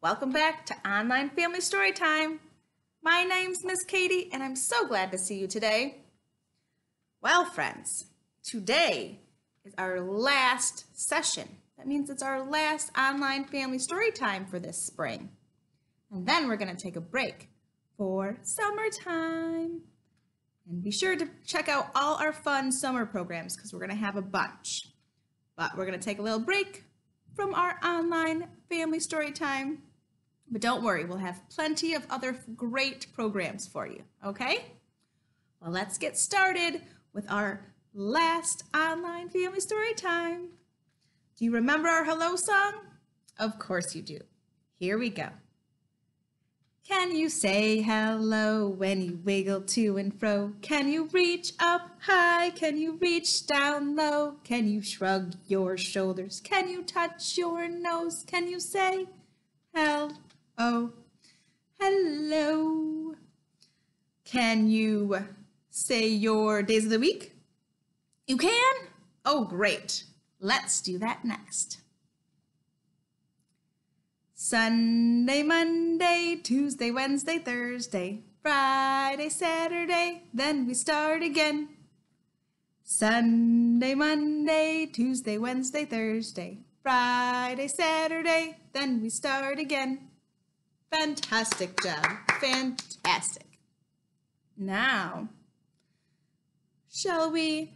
Welcome back to Online Family Story Time. My name's Miss Katie, and I'm so glad to see you today. Well, friends, today is our last session. That means it's our last online family story time for this spring. And then we're going to take a break for summertime. And be sure to check out all our fun summer programs because we're going to have a bunch. But we're going to take a little break from our online family story time. But don't worry, we'll have plenty of other great programs for you, okay? Well, let's get started with our last online family story time. Do you remember our hello song? Of course you do. Here we go. Can you say hello when you wiggle to and fro? Can you reach up high? Can you reach down low? Can you shrug your shoulders? Can you touch your nose? Can you say hello? Oh, hello. Can you say your days of the week? You can? Oh, great. Let's do that next. Sunday, Monday, Tuesday, Wednesday, Thursday, Friday, Saturday, then we start again. Sunday, Monday, Tuesday, Wednesday, Thursday, Friday, Saturday, then we start again. Fantastic job. Fantastic. Now, shall we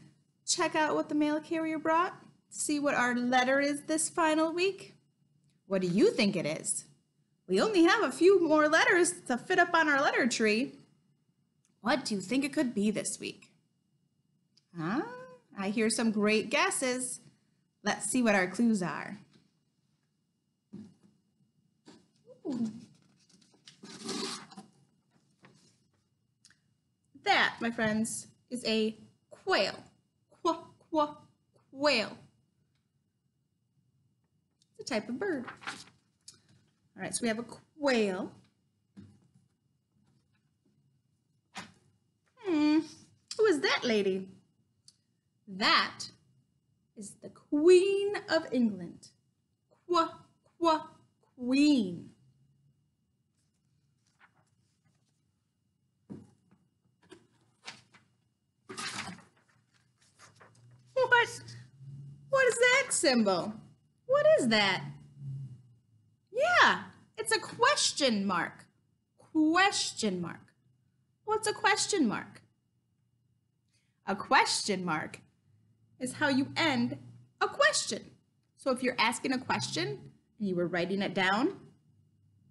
check out what the mail carrier brought? See what our letter is this final week? What do you think it is? We only have a few more letters to fit up on our letter tree. What do you think it could be this week? Huh? I hear some great guesses. Let's see what our clues are. Ooh. That, my friends, is a quail. Qu qu quail It's a type of bird. All right, so we have a quail. Hmm, who is that lady? That is the Queen of England. Qua, qua, queen. What? Is that symbol? What is that? Yeah, it's a question mark. Question mark. What's a question mark? A question mark is how you end a question. So if you're asking a question and you were writing it down,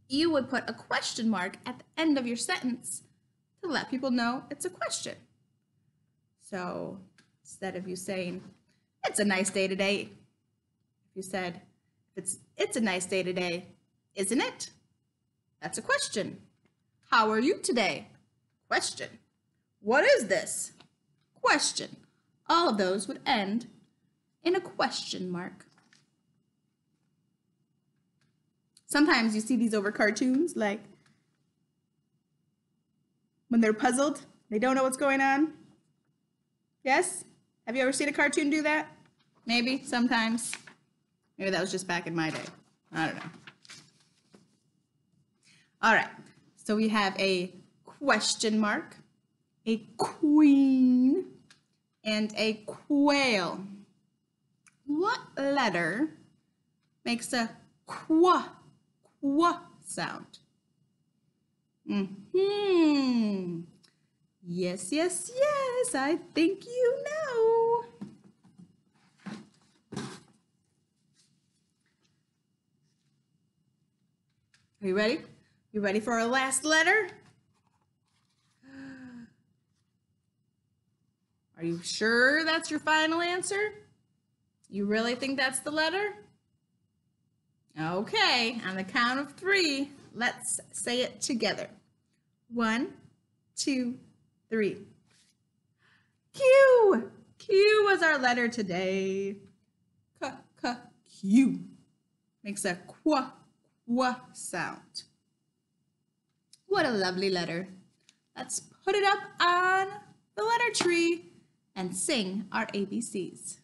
you would put a question mark at the end of your sentence to let people know it's a question. So instead of you saying, it's a nice day today, you said, it's, it's a nice day today, isn't it? That's a question. How are you today? Question. What is this? Question. All of those would end in a question mark. Sometimes you see these over cartoons, like when they're puzzled, they don't know what's going on. Yes? Have you ever seen a cartoon do that? Maybe, sometimes. Maybe that was just back in my day. I don't know. All right, so we have a question mark, a queen, and a quail. What letter makes a qua, qua sound? hmm Yes, yes, yes, I think you know. Are you ready? You ready for our last letter? Are you sure that's your final answer? You really think that's the letter? Okay, on the count of three, let's say it together. One, two, three. Q! Q was our letter today. K, K, Q. Makes a qua w sound. What a lovely letter. Let's put it up on the letter tree and sing our ABCs.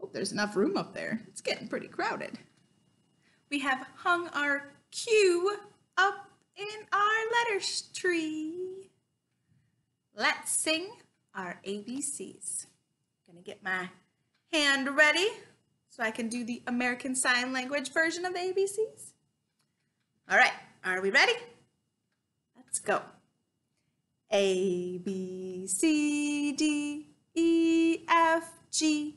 Hope there's enough room up there. It's getting pretty crowded. we have hung our Q up in our letters tree. Let's sing our ABCs. I'm Gonna get my hand ready so I can do the American Sign Language version of the ABCs. All right, are we ready? Let's go. A, B, C, D, E, F, G,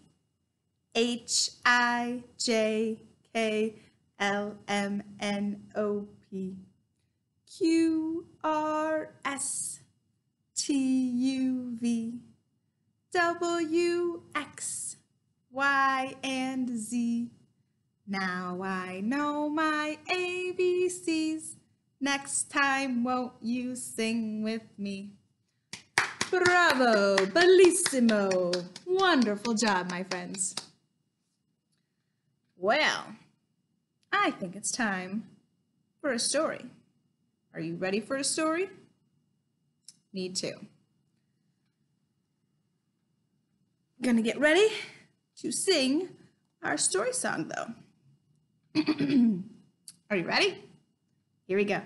H, I, J, K, L, M, N, O, P, Q, R, S, T, U, V, W, X, Y, and Z. Now I know my ABCs. Next time, won't you sing with me? Bravo, bellissimo. Wonderful job, my friends. Well, I think it's time for a story. Are you ready for a story? Me too. Gonna get ready to sing our story song though. Are you ready? Here we go.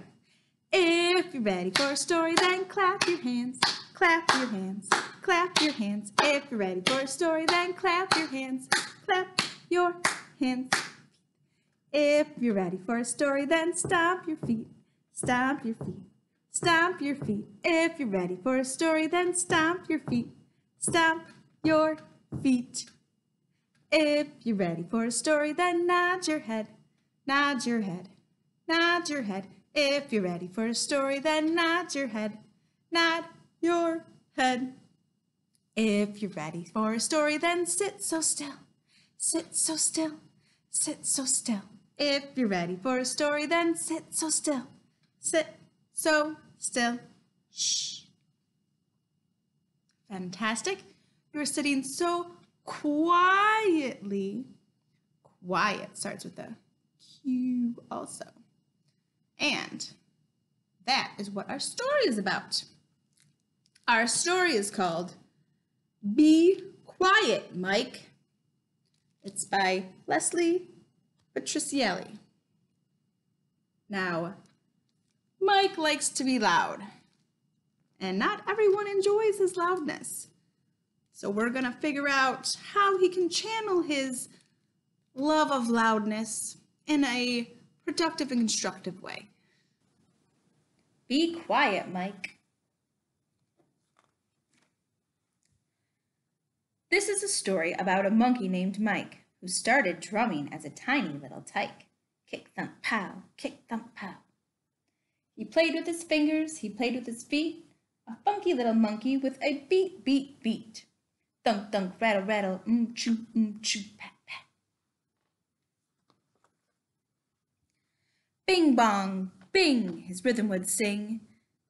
If you're ready for a story, then clap your hands, clap your hands, clap your hands. If you're ready for a story, then clap your hands, clap your hands. If you're ready for a story, then stomp your feet, stomp your feet, stomp your feet. If you're ready for a story, then stomp your feet, stomp your feet. If you're ready for a story, then nod your head, nod your head, nod your head. If you're ready for a story, then nod your head, nod your head. If you're ready for a story, then sit so still, sit so still, sit so still. If you're ready for a story, then sit so still, sit so still. Shh. Fantastic. You're sitting so quietly. Quiet starts with a Q also. And that is what our story is about. Our story is called Be Quiet, Mike. It's by Leslie Patricelli. Now, Mike likes to be loud, and not everyone enjoys his loudness. So we're going to figure out how he can channel his love of loudness in a productive and constructive way. Be quiet, Mike. This is a story about a monkey named Mike who started drumming as a tiny little tyke. Kick thump pow, kick thump pow. He played with his fingers, he played with his feet, a funky little monkey with a beat, beat, beat. Thunk, thunk, rattle, rattle, mm, choo, mm, choo, pat, pat. Bing bong, bing, his rhythm would sing.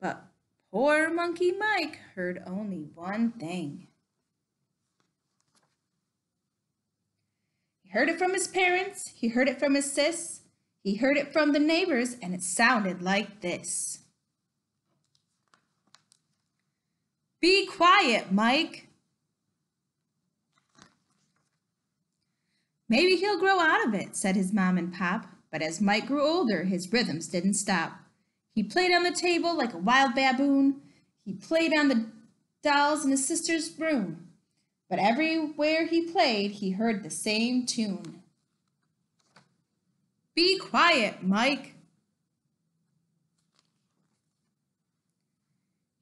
But poor Monkey Mike heard only one thing. He heard it from his parents, he heard it from his sis, he heard it from the neighbors, and it sounded like this. Be quiet, Mike. Maybe he'll grow out of it, said his mom and pop. But as Mike grew older, his rhythms didn't stop. He played on the table like a wild baboon. He played on the dolls in his sister's room. But everywhere he played, he heard the same tune. Be quiet, Mike.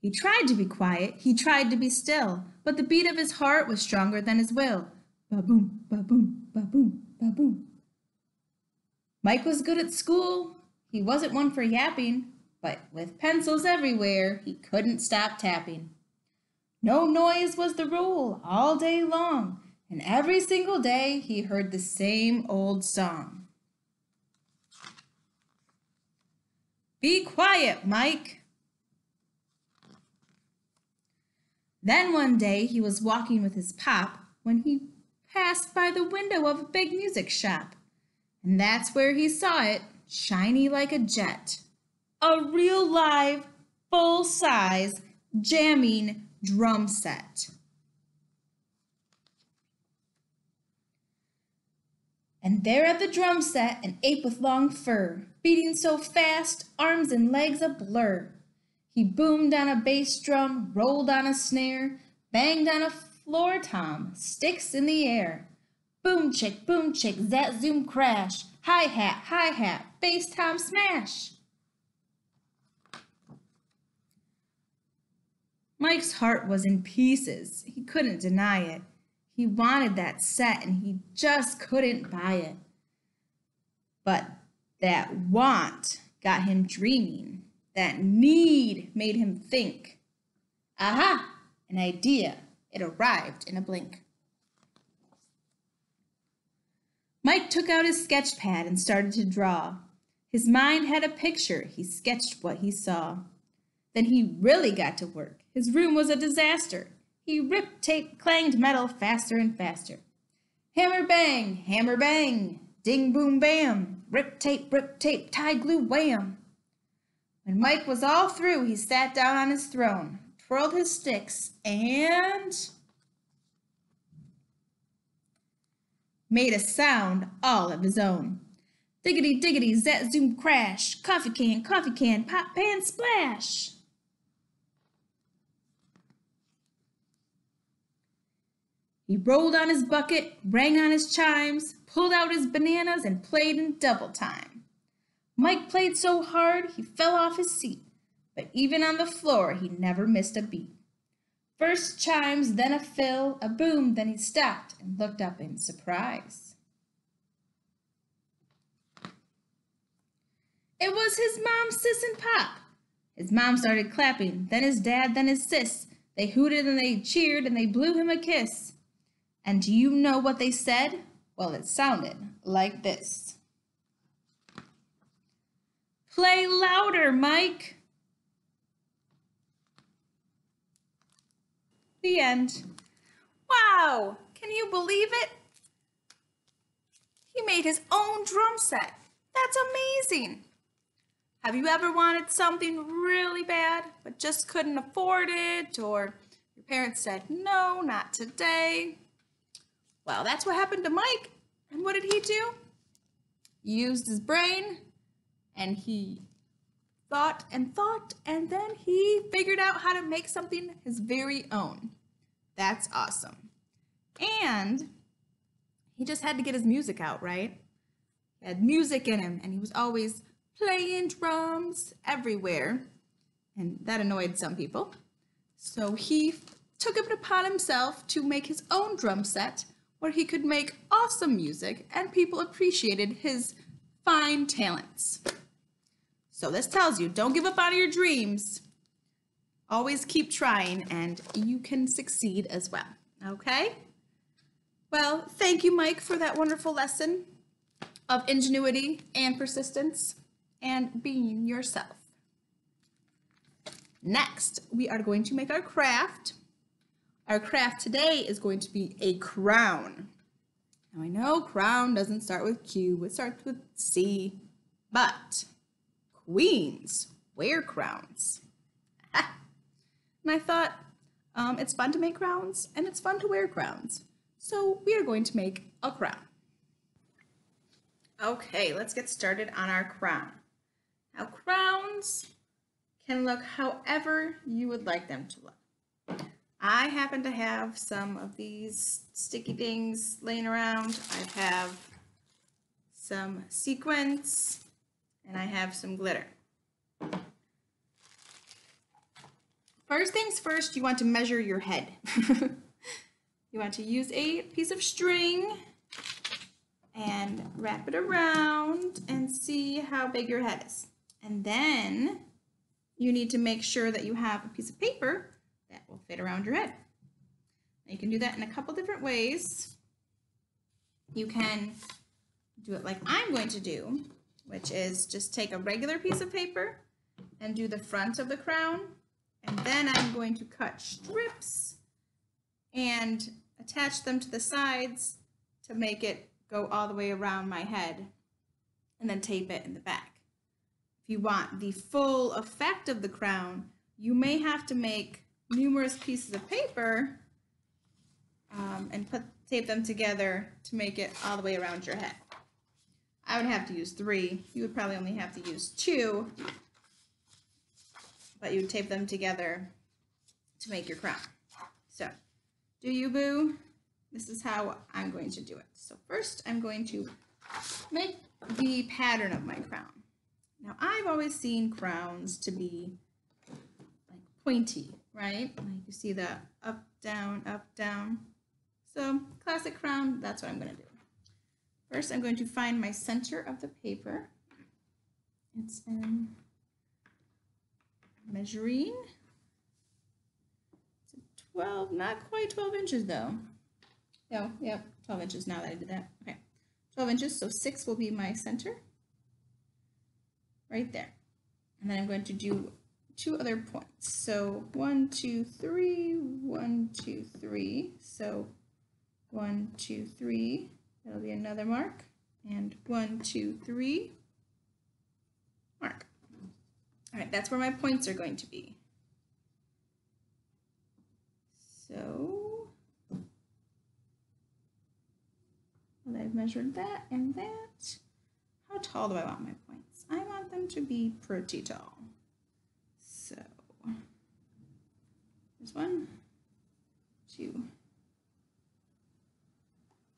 He tried to be quiet, he tried to be still, but the beat of his heart was stronger than his will. Ba-boom, ba-boom, ba-boom, ba-boom. Mike was good at school. He wasn't one for yapping, but with pencils everywhere, he couldn't stop tapping. No noise was the rule all day long, and every single day he heard the same old song. Be quiet, Mike. Then one day he was walking with his pop when he passed by the window of a big music shop. And that's where he saw it, shiny like a jet. A real live, full size, jamming drum set. And there at the drum set, an ape with long fur, beating so fast, arms and legs a blur. He boomed on a bass drum, rolled on a snare, banged on a floor tom, sticks in the air. Boom chick, boom chick, zat zoom crash, hi hat, hi hat, bass tom smash. Mike's heart was in pieces. He couldn't deny it. He wanted that set and he just couldn't buy it. But that want got him dreaming. That need made him think. Aha! An idea. It arrived in a blink. Mike took out his sketch pad and started to draw. His mind had a picture. He sketched what he saw. Then he really got to work. His room was a disaster. He ripped, tape, clanged metal faster and faster. Hammer bang, hammer bang, ding boom bam, rip tape, rip tape, tie glue wham. When Mike was all through, he sat down on his throne, twirled his sticks, and made a sound all of his own. Diggity diggity, zat zoom crash, coffee can, coffee can, pop pan splash. He rolled on his bucket, rang on his chimes, pulled out his bananas, and played in double time. Mike played so hard he fell off his seat, but even on the floor he never missed a beat. First chimes, then a fill, a boom, then he stopped and looked up in surprise. It was his mom, sis, and pop. His mom started clapping, then his dad, then his sis. They hooted and they cheered and they blew him a kiss. And do you know what they said? Well, it sounded like this. Play louder, Mike. The end. Wow, can you believe it? He made his own drum set. That's amazing. Have you ever wanted something really bad, but just couldn't afford it, or your parents said, no, not today? Well, that's what happened to Mike. And what did he do? Used his brain and he thought and thought, and then he figured out how to make something his very own. That's awesome. And he just had to get his music out, right? He had music in him, and he was always playing drums everywhere. And that annoyed some people. So he took it upon himself to make his own drum set where he could make awesome music and people appreciated his fine talents. So this tells you, don't give up on your dreams. Always keep trying and you can succeed as well, okay? Well, thank you, Mike, for that wonderful lesson of ingenuity and persistence and being yourself. Next, we are going to make our craft. Our craft today is going to be a crown. Now I know crown doesn't start with Q, it starts with C, but queens wear crowns. and I thought um, it's fun to make crowns and it's fun to wear crowns. So we are going to make a crown. Okay, let's get started on our crown. Now crowns can look however you would like them to look. I happen to have some of these sticky things laying around. I have some sequins and I have some glitter. First things first, you want to measure your head. you want to use a piece of string and wrap it around and see how big your head is. And then you need to make sure that you have a piece of paper will fit around your head. Now you can do that in a couple different ways. You can do it like I'm going to do, which is just take a regular piece of paper and do the front of the crown. And then I'm going to cut strips and attach them to the sides to make it go all the way around my head and then tape it in the back. If you want the full effect of the crown, you may have to make numerous pieces of paper um, and put tape them together to make it all the way around your head. I would have to use three. You would probably only have to use two, but you would tape them together to make your crown. So, do you boo? This is how I'm going to do it. So first I'm going to make the pattern of my crown. Now I've always seen crowns to be like pointy, right? Like you see the up, down, up, down. So classic crown, that's what I'm going to do. First I'm going to find my center of the paper. It's in measuring. It's 12, not quite 12 inches though. No, yep, 12 inches now that I did that. Okay, 12 inches, so 6 will be my center. Right there. And then I'm going to do two other points. So one, two, three, one, two, three. So one, two, three. That'll be another mark. And one, two, three. Mark. All right, that's where my points are going to be. So And I've measured that and that. How tall do I want my points? I want them to be pretty tall. So there's one, two,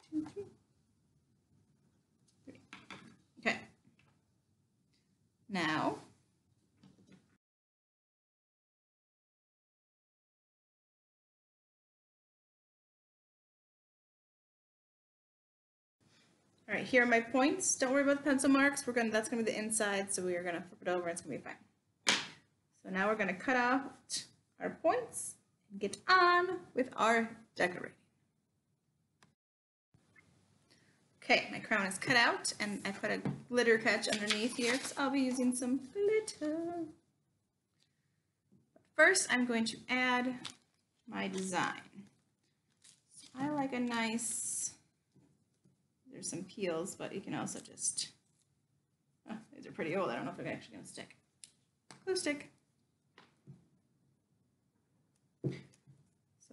two, three, three. Okay. Now All right, here are my points. Don't worry about the pencil marks. We're gonna that's gonna be the inside, so we are gonna flip it over. It's gonna be fine. So now we're gonna cut out our points and get on with our decorating. Okay, my crown is cut out and I put a glitter catch underneath here because I'll be using some glitter. First, I'm going to add my design. So I like a nice there's some peels, but you can also just, oh, these are pretty old. I don't know if they're actually going to stick. Glue stick.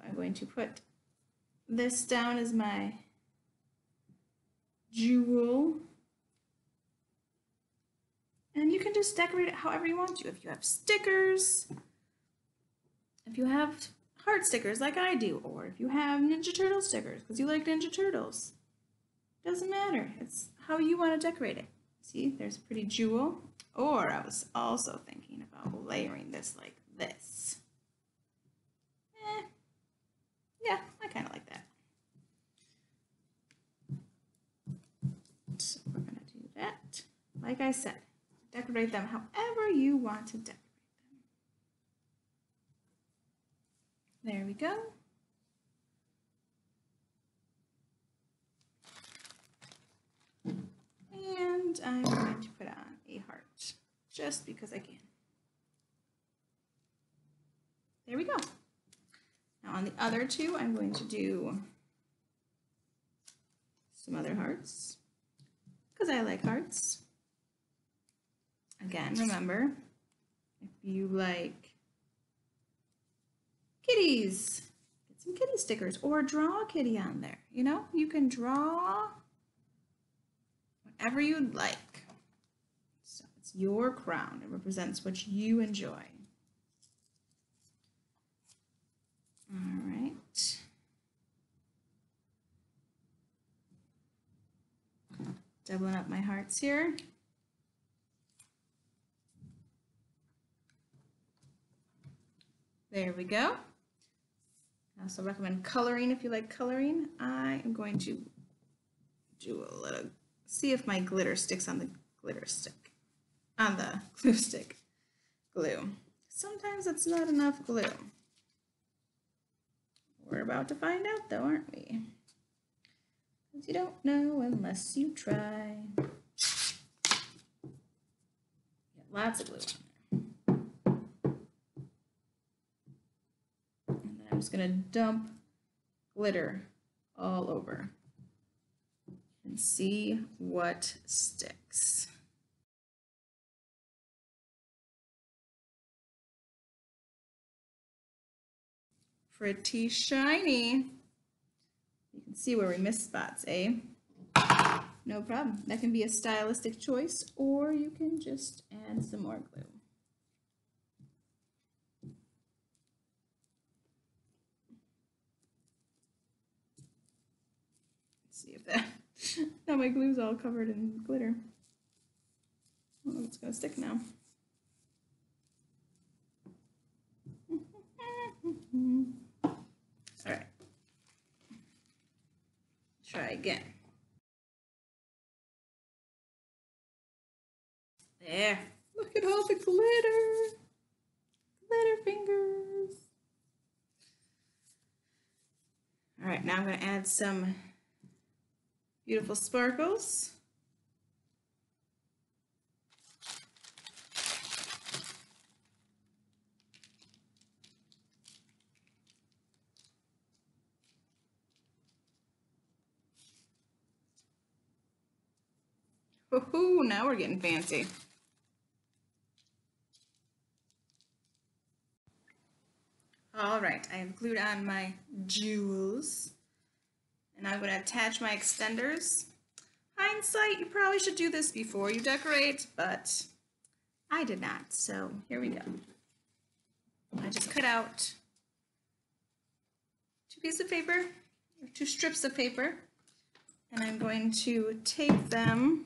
I'm going to put this down as my jewel. And you can just decorate it however you want to. If you have stickers, if you have heart stickers like I do, or if you have Ninja Turtle stickers because you like Ninja Turtles. Doesn't matter. It's how you want to decorate it. See, there's a pretty jewel. Or I was also thinking about layering this like this. Yeah, I kind of like that. So we're going to do that. Like I said, decorate them however you want to decorate them. There we go. And I'm going to put on a heart just because I can. There we go. On the other two, I'm going to do some other hearts because I like hearts. Again, remember, if you like kitties, get some kitty stickers or draw a kitty on there. You know, you can draw whatever you'd like. So it's your crown. It represents what you enjoy. All right. Doubling up my hearts here. There we go. I also recommend coloring if you like coloring. I am going to do a little see if my glitter sticks on the glitter stick, on the glue stick glue. Sometimes it's not enough glue. We're about to find out though, aren't we? Because you don't know unless you try. Get lots of glue on there. And then I'm just gonna dump glitter all over and see what sticks. Pretty shiny. You can see where we missed spots, eh? no problem. That can be a stylistic choice, or you can just add some more glue. Let's see if that, now my glue's all covered in glitter. I don't know if it's gonna stick now. All right. Try again. There. Look at all the glitter. Glitter fingers. All right, now I'm going to add some beautiful sparkles. Now we're getting fancy. All right, I have glued on my jewels. And I'm going to attach my extenders. Hindsight, you probably should do this before you decorate, but I did not. So here we go. I just cut out two pieces of paper, two strips of paper, and I'm going to tape them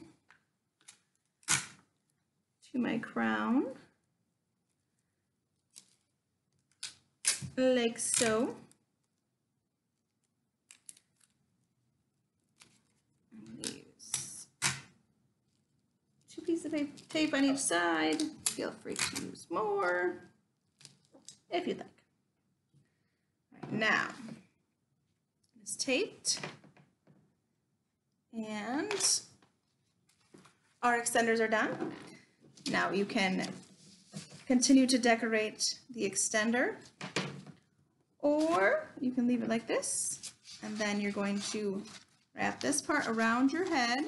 to my crown, like so. Use two pieces of tape on each side. Feel free to use more if you'd like. Now it's taped and our extenders are done. Now you can continue to decorate the extender or you can leave it like this and then you're going to wrap this part around your head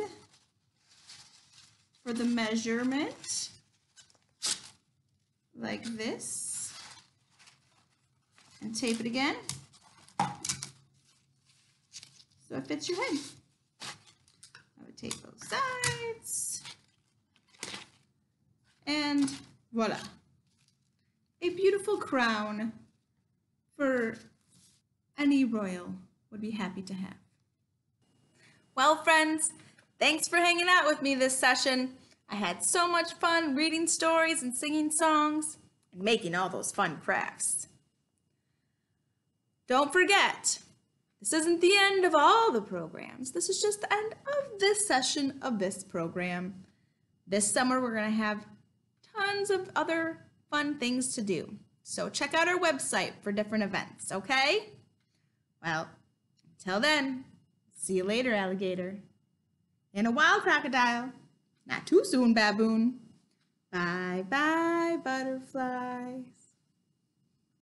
for the measurement like this and tape it again so it fits your head. I would tape both sides and voila a beautiful crown for any royal would be happy to have. Well, friends, thanks for hanging out with me this session. I had so much fun reading stories and singing songs and making all those fun crafts. Don't forget, this isn't the end of all the programs. This is just the end of this session of this program. This summer, we're going to have tons of other fun things to do. So check out our website for different events, okay? Well, until then, see you later, alligator. And a wild crocodile. Not too soon, baboon. Bye bye, butterflies.